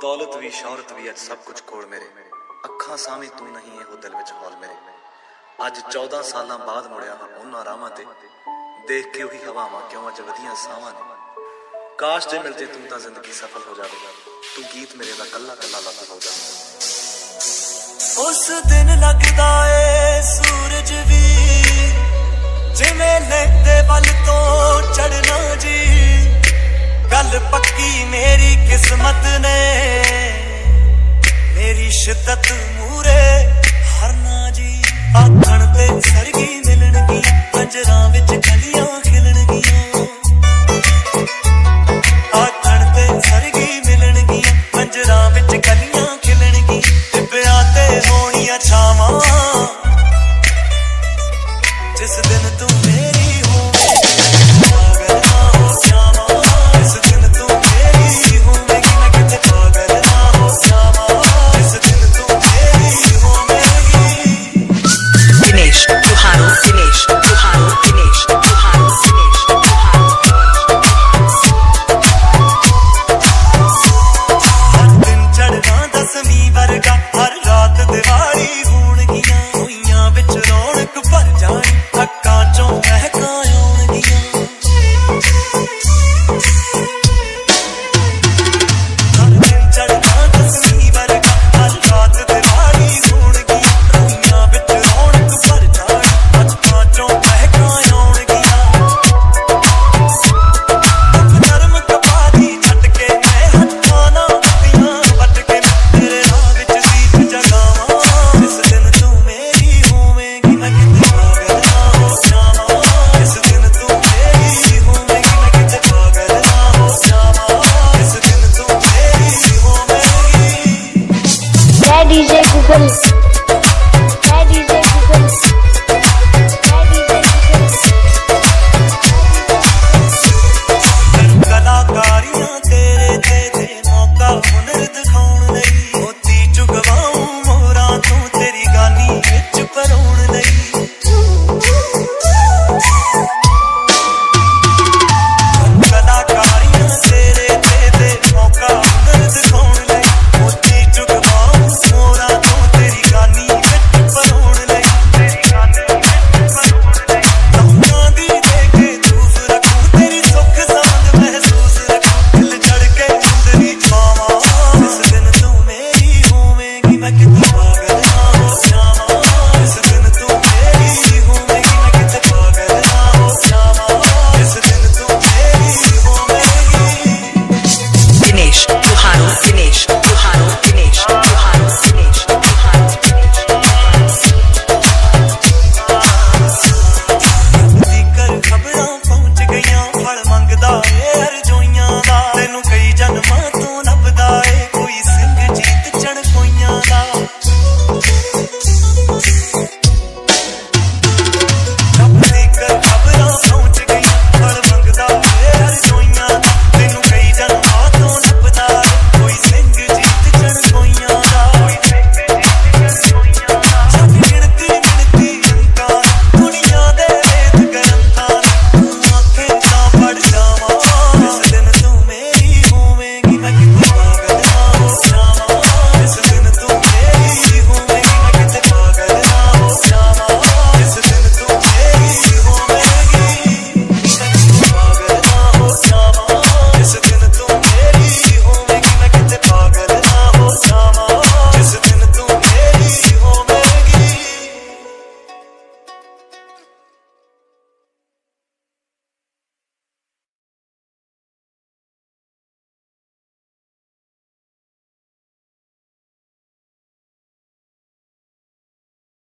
ਦੌਲਤ ਵੀ, ਸ਼ੌਹਰਤ ਵੀ ਅੱਜ ਸਭ ਕੁਝ ਕੋਲ ਮੇਰੇ। ਅੱਖਾਂ ਸਾਹਮਣੇ ਤੂੰ ਨਹੀਂ, ਇਹੋ ਦਿਲ ਵਿੱਚ ਹੌਲ ਮੇਰੇ। ਅੱਜ 14 ਸਾਲਾਂ ਬਾਅਦ ਮੁੜਿਆ ਹਾਂ ਉਹਨਾਂ ਰਾਹਾਂ ਤੇ। ਦੇਖ ਕੇ ਉਹੀ ਹਵਾਵਾਂ ਕਿਉਂ ਅੱਜ ਵਧੀਆਂ ਸਾਵਾਂ ਨੇ। ਕਾਸ਼ ਜੇ ਮਿਲ ਤੂੰ ਤਾਂ ਜ਼ਿੰਦਗੀ ਸਫਲ ਹੋ ਜਾਵੇ ਤੂੰ ਗੀਤ ਮੇਰੇ ਦਾ ਕੱਲਾ ਕੱਲਾ ਲੱਭ ਹੋ ਜਾਵੇ ਉਸ ਦਿਨ ਲੱਗਦਾ ਏ ਸੂਰਜ ਵੀ, ਜਿਵੇਂ ਲੈਂਦੇ ਵੱਲ ਤੋਂ ਚੜਨਾ ਜੀ। ਗੱਲ ਪੱਕੀ ਮੇਰੀ ਕਿਸਮਤ ਨੇ। ਮੇਰੀ ਸ਼ਿੱਦਤ ਮੂਰੇ ਹਰਨਾ ਜੀ ਆਖਣ ਤੇ ਸਰਗੀ ਮਿਲਣ ਦੀ ਅੰਜਰਾਂ ਵਿੱਚ DJ Google.